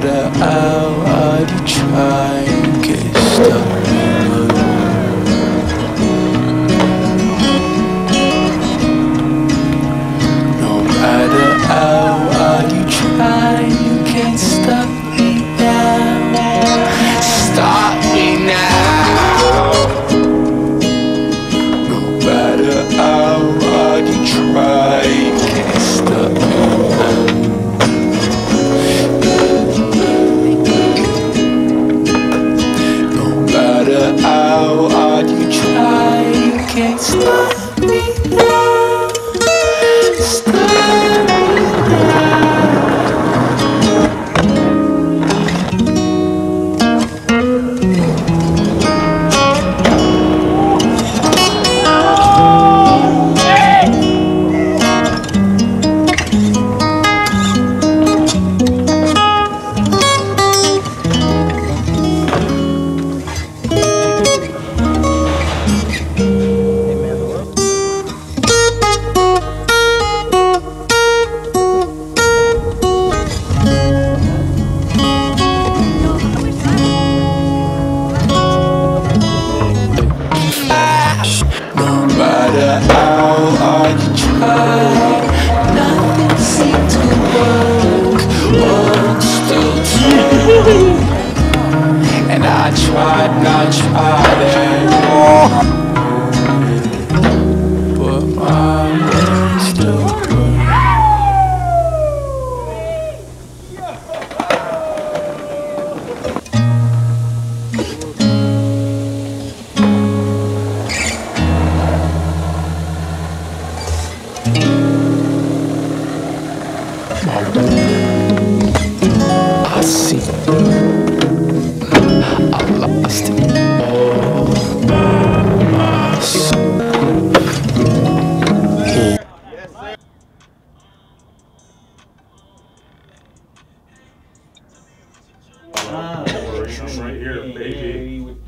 matter how hard you try, you get stuck how hard you try, you can't stop me now. And I tried I tried and I see. I lost it. all. Right here, baby.